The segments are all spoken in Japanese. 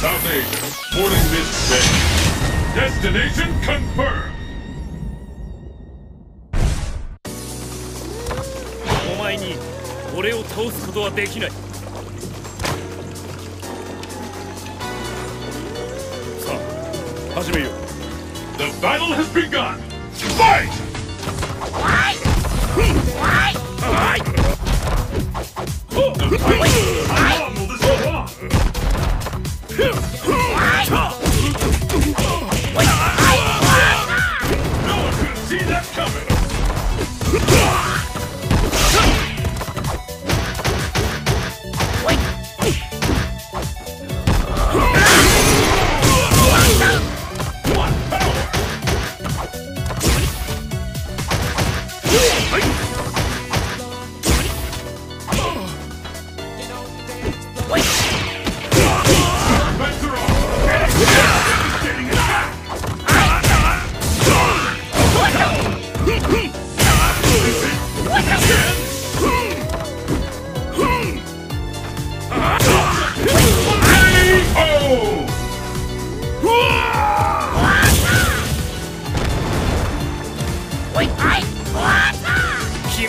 South Asia, boarding this day. Destination confirmed. お前に俺を倒すことはできないさあ始めよう The battle has begun. Fight! The fight! How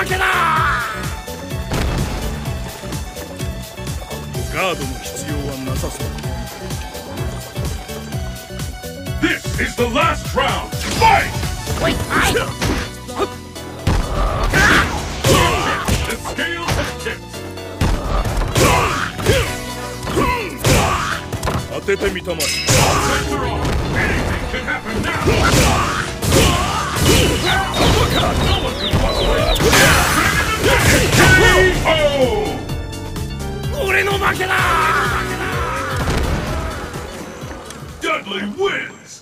俺の負けだガードの必要はなさそう This is the last round! Fight! The scales have tipped! 当ててみたまえ Lights are on! Anything can happen now! Bradley wins!